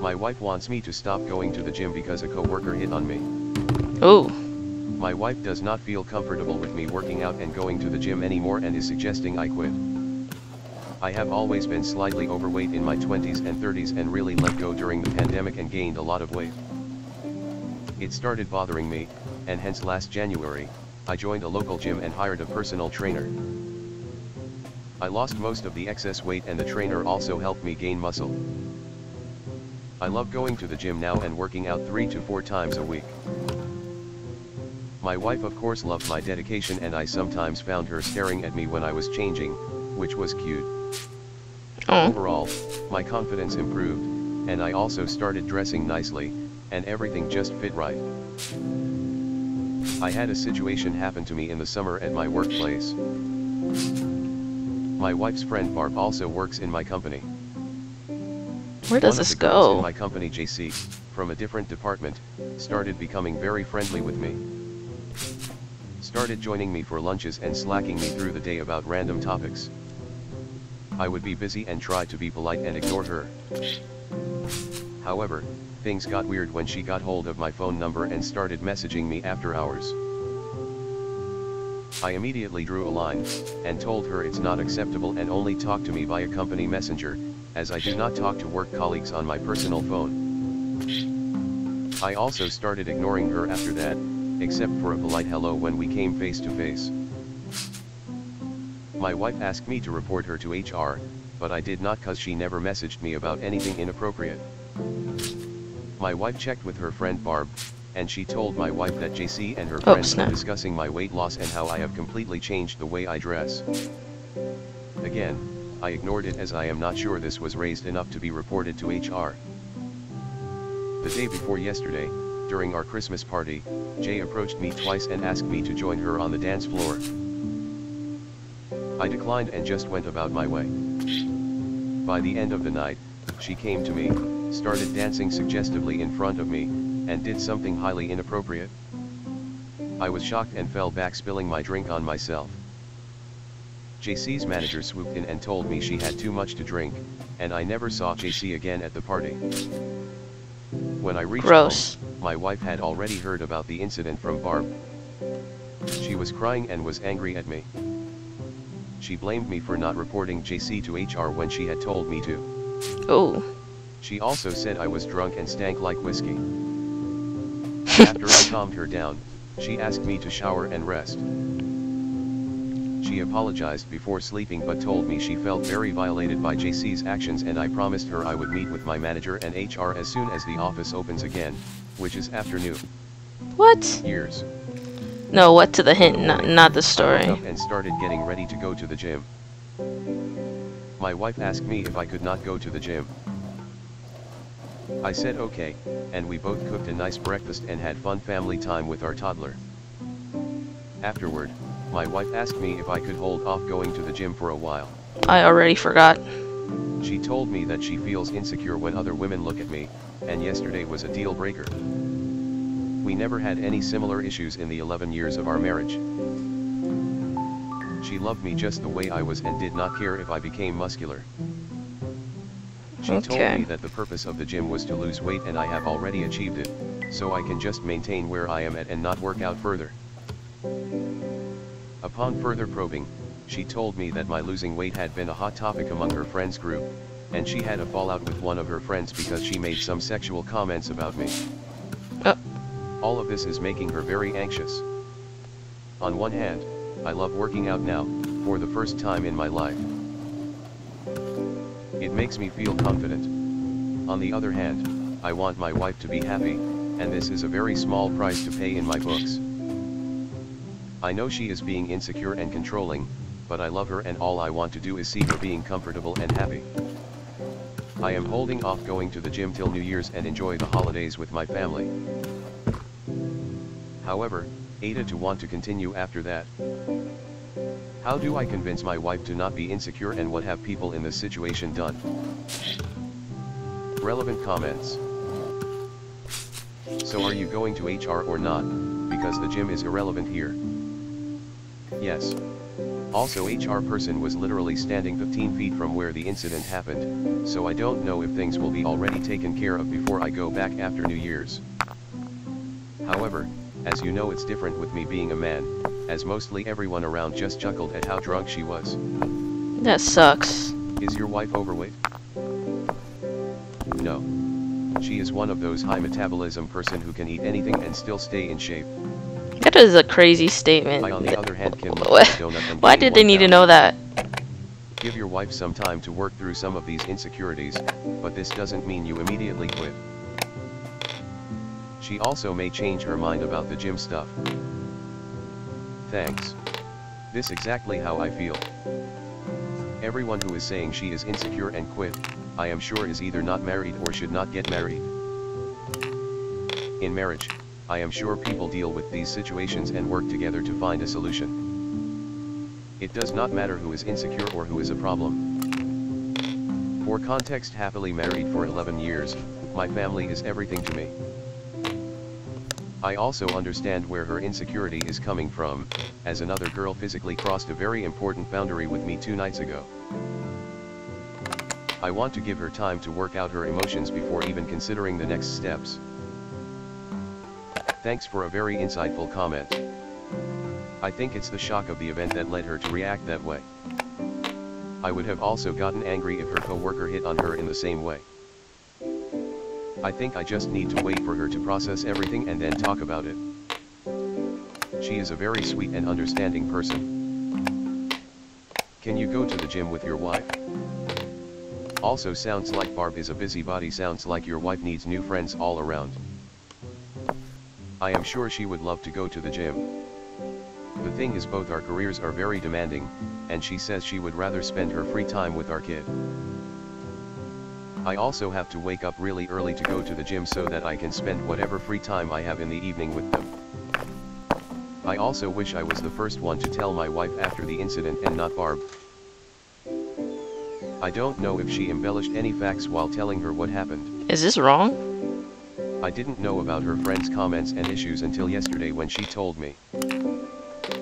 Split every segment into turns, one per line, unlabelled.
My wife wants me to stop going to the gym because a coworker hit on me.
Oh.
My wife does not feel comfortable with me working out and going to the gym anymore and is suggesting I quit. I have always been slightly overweight in my 20s and 30s and really let go during the pandemic and gained a lot of weight. It started bothering me, and hence last January, I joined a local gym and hired a personal trainer. I lost most of the excess weight and the trainer also helped me gain muscle. I love going to the gym now and working out 3 to 4 times a week. My wife of course loved my dedication and I sometimes found her staring at me when I was changing, which was cute.
Oh.
Overall, my confidence improved, and I also started dressing nicely, and everything just fit right. I had a situation happen to me in the summer at my workplace. My wife's friend Barb also works in my company.
Where does
One
this go?
In my company JC, from a different department, started becoming very friendly with me. Started joining me for lunches and slacking me through the day about random topics. I would be busy and try to be polite and ignore her. However, things got weird when she got hold of my phone number and started messaging me after hours. I immediately drew a line, and told her it's not acceptable and only talk to me via company messenger, as I do not talk to work colleagues on my personal phone. I also started ignoring her after that, except for a polite hello when we came face to face. My wife asked me to report her to HR, but I did not cause she never messaged me about anything inappropriate. My wife checked with her friend Barb, and she told my wife that JC and her
Oh,
friends were discussing my weight loss and how I have completely changed the way I dress. Again, I ignored it as I am not sure this was raised enough to be reported to HR. The day before yesterday, during our Christmas party, Jay approached me twice and asked me to join her on the dance floor. I declined and just went about my way. By the end of the night, she came to me, started dancing suggestively in front of me, and did something highly inappropriate. I was shocked and fell back spilling my drink on myself. JC's manager swooped in and told me she had too much to drink, and I never saw JC again at the party. When I reached
Gross.
home, my wife had already heard about the incident from Barb. She was crying and was angry at me. She blamed me for not reporting JC to HR when she had told me to.
Oh.
She also said I was drunk and stank like whiskey. After I calmed her down, she asked me to shower and rest. She apologized before sleeping but told me she felt very violated by JC's actions and I promised her I would meet with my manager and HR as soon as the office opens again, which is afternoon.
What?
Years.
No, what to the hint, not, not the story.
woke up and started getting ready to go to the gym. My wife asked me if I could not go to the gym. I said okay, and we both cooked a nice breakfast and had fun family time with our toddler. Afterward, my wife asked me if I could hold off going to the gym for a while.
I already forgot.
She told me that she feels insecure when other women look at me, and yesterday was a deal breaker. We never had any similar issues in the 11 years of our marriage. She loved me just the way I was and did not care if I became muscular. She
Okay.
told me that the purpose of the gym was to lose weight and I have already achieved it, so I can just maintain where I am at and not work out further. Upon further probing, she told me that my losing weight had been a hot topic among her friends group, and she had a fallout with one of her friends because she made some sexual comments about me.
Uh.
All of this is making her very anxious. On one hand, I love working out now, for the first time in my life. It makes me feel confident. On the other hand, I want my wife to be happy, and this is a very small price to pay in my books. I know she is being insecure and controlling, but I love her and all I want to do is see her being comfortable and happy. I am holding off going to the gym till New Year's and enjoy the holidays with my family. However, Ada to want to continue after that. How do I convince my wife to not be insecure and what have people in this situation done? Relevant comments. So are you going to HR or not, because the gym is irrelevant here. Yes. Also HR person was literally standing 15 feet from where the incident happened, so I don't know if things will be already taken care of before I go back after New Year's. However, as you know it's different with me being a man, as mostly everyone around just chuckled at how drunk she was.
That sucks.
Is your wife overweight? No. She is one of those high metabolism person who can eat anything and still stay in shape.
That is a crazy statement.
I on the other hand can look
What-
at a donut and
Why did they need to know that?
Give your wife some time to work through some of these insecurities, but this doesn't mean you immediately quit. She also may change her mind about the gym stuff. Thanks. This exactly how I feel. Everyone who is saying she is insecure and quit, I am sure is either not married or should not get married. In marriage, I am sure people deal with these situations and work together to find a solution. It does not matter who is insecure or who is a problem. For context happily married for 11 years, my family is everything to me. I also understand where her insecurity is coming from, as another girl physically crossed a very important boundary with me two nights ago. I want to give her time to work out her emotions before even considering the next steps. Thanks for a very insightful comment. I think it's the shock of the event that led her to react that way. I would have also gotten angry if her coworker hit on her in the same way. I think I just need to wait for her to process everything and then talk about it. She is a very sweet and understanding person. Can you go to the gym with your wife? Also sounds like Barb is a busybody sounds like your wife needs new friends all around. I am sure she would love to go to the gym. The thing is both our careers are very demanding, and she says she would rather spend her free time with our kid. I also have to wake up really early to go to the gym so that I can spend whatever free time I have in the evening with them. I also wish I was the first one to tell my wife after the incident and not Barb. I don't know if she embellished any facts while telling her what happened.
Is this wrong?
I didn't know about her friend's comments and issues until yesterday when she told me.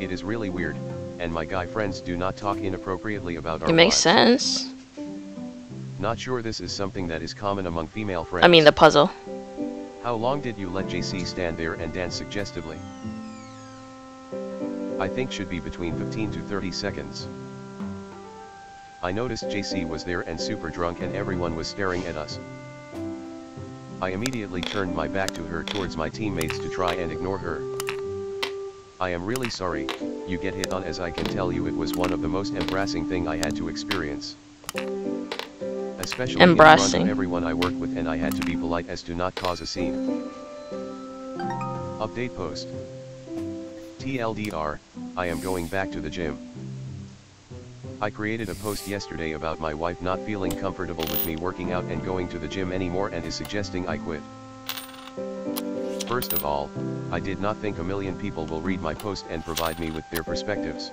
It is really weird, and my guy friends do not talk inappropriately about our
It makes sense.
Not sure this is something that is common among female friends.
I mean, the puzzle.
How long did you let JC stand there and dance suggestively? I think should be between 15 to 30 seconds. I noticed JC was there and super drunk and everyone was staring at us. I immediately turned my back to her towards my teammates to try and ignore her. I am really sorry, you get hit on as I can tell you it was one of the most embarrassing thing I had to experience. Especially in front of everyone I work with and I had to be polite as to not cause a scene. Update post. TLDR, I am going back to the gym. I created a post yesterday about my wife not feeling comfortable with me working out and going to the gym anymore and is suggesting I quit. First of all, I did not think a million people will read my post and provide me with their perspectives.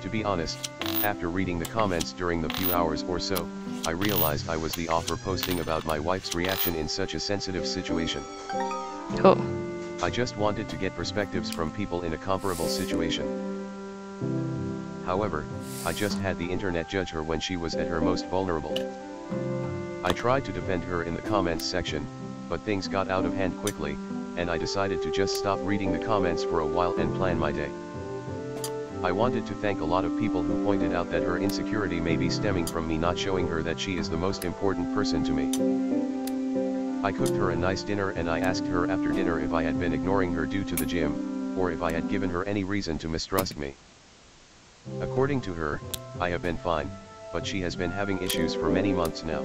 To be honest, after reading the comments during the few hours or so, I realized I was the author posting about my wife's reaction in such a sensitive situation.
Oh,
I just wanted to get perspectives from people in a comparable situation. However, I just had the internet judge her when she was at her most vulnerable. I tried to defend her in the comments section, but things got out of hand quickly, and I decided to just stop reading the comments for a while and plan my day. I wanted to thank a lot of people who pointed out that her insecurity may be stemming from me not showing her that she is the most important person to me. I cooked her a nice dinner and I asked her after dinner if I had been ignoring her due to the gym, or if I had given her any reason to mistrust me. According to her, I have been fine, but she has been having issues for many months now.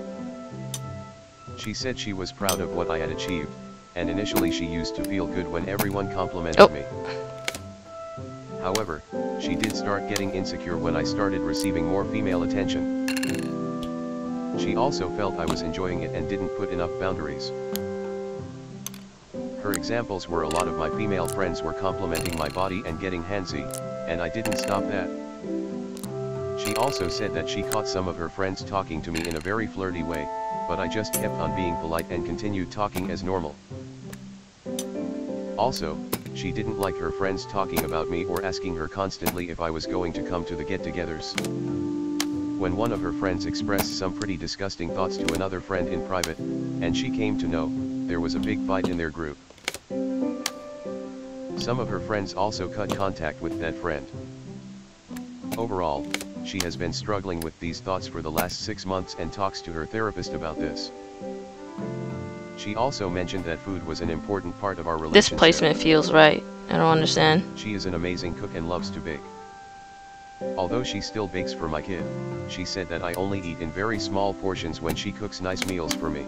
She said she was proud of what I had achieved, and initially she used to feel good when everyone complimented
Oh.
me. However, she did start getting insecure when I started receiving more female attention. She also felt I was enjoying it and didn't put enough boundaries. Her examples were a lot of my female friends were complimenting my body and getting handsy, and I didn't stop that. She also said that she caught some of her friends talking to me in a very flirty way, but I just kept on being polite and continued talking as normal. Also, She didn't like her friends talking about me or asking her constantly if I was going to come to the get-togethers. When one of her friends expressed some pretty disgusting thoughts to another friend in private, and she came to know, there was a big fight in their group. Some of her friends also cut contact with that friend. Overall, she has been struggling with these thoughts for the last six months and talks to her therapist about this. She also mentioned that food was an important part of our relationship.
This placement feels right. I don't understand.
She is an amazing cook and loves to bake. Although she still bakes for my kid, she said that I only eat in very small portions when she cooks nice meals for me.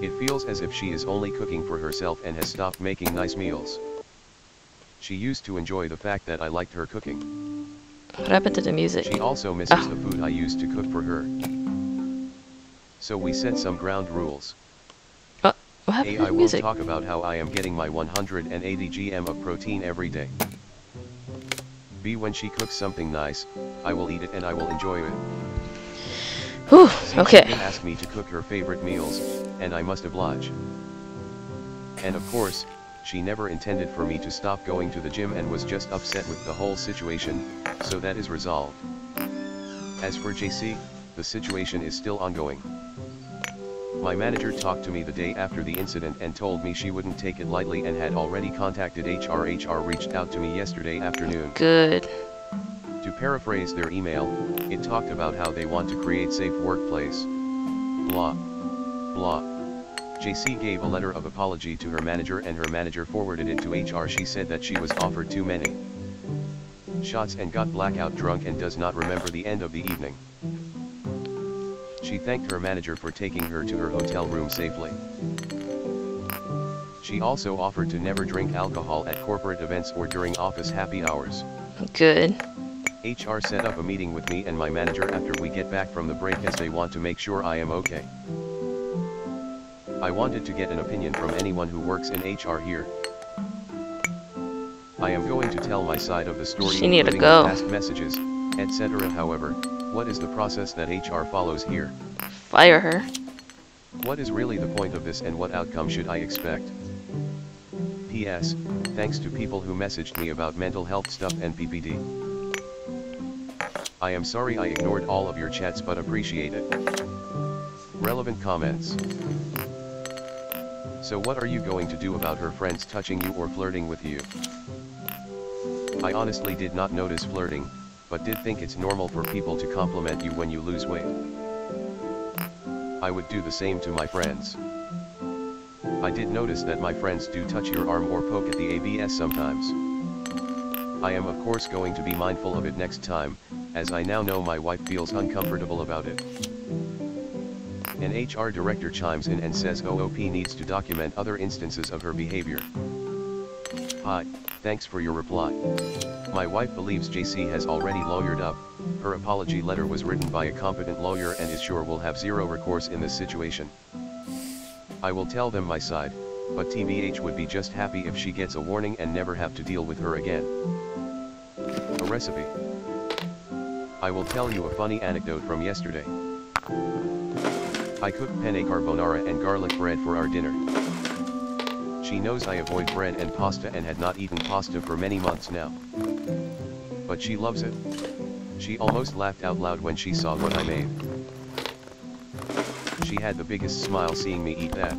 It feels as if she is only cooking for herself and has stopped making nice meals. She used to enjoy the fact that I liked her cooking.
What happened to the music?
She also misses
Ah.
the food I used to cook for her. So we set some ground rules.
What happened
A.
to
I will
music?
talk about how I am getting my 180 gm of protein every day. B. When she cooks something nice, I will eat it and I will enjoy it.
Whew.
She
okay.
can ask me to cook her favorite meals, and I must oblige. And of course, she never intended for me to stop going to the gym and was just upset with the whole situation, so that is resolved. As for JC, the situation is still ongoing. My manager talked to me the day after the incident and told me she wouldn't take it lightly and had already contacted HR. HR reached out to me yesterday afternoon.
Good.
To paraphrase their email, it talked about how they want to create safe workplace. Blah. Blah. JC gave a letter of apology to her manager and her manager forwarded it to HR. She said that she was offered too many shots and got blackout drunk and does not remember the end of the evening. She thanked her manager for taking her to her hotel room safely. She also offered to never drink alcohol at corporate events or during office happy hours.
Good.
HR set up a meeting with me and my manager after we get back from the break as they want to make sure I am okay. I wanted to get an opinion from anyone who works in HR here. I am going to tell my side of the story
She need to go.
past messages, etc. However, what is the process that HR follows here?
Fire her.
What is really the point of this and what outcome should I expect? P.S. Thanks to people who messaged me about mental health stuff and PPD. I am sorry I ignored all of your chats but appreciate it. Relevant comments. So what are you going to do about her friends touching you or flirting with you? I honestly did not notice flirting, but did think it's normal for people to compliment you when you lose weight. I would do the same to my friends. I did notice that my friends do touch your arm or poke at the ABS sometimes. I am of course going to be mindful of it next time, as I now know my wife feels uncomfortable about it. An HR director chimes in and says OOP needs to document other instances of her behavior. Hi, thanks for your reply. My wife believes JC has already lawyered up, her apology letter was written by a competent lawyer and is sure we'll have zero recourse in this situation. I will tell them my side, but TBH would be just happy if she gets a warning and never have to deal with her again. A recipe. I will tell you a funny anecdote from yesterday. I cooked penne carbonara and garlic bread for our dinner. She knows I avoid bread and pasta and had not eaten pasta for many months now. But she loves it. She almost laughed out loud when she saw what I made. She had the biggest smile seeing me eat that.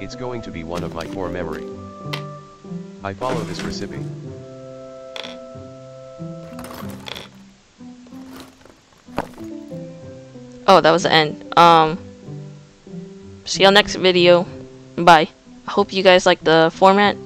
It's going to be one of my core memory. I follow this recipe.
Oh, that was the end. Um, see y'all next video. Bye. I hope you guys like the format.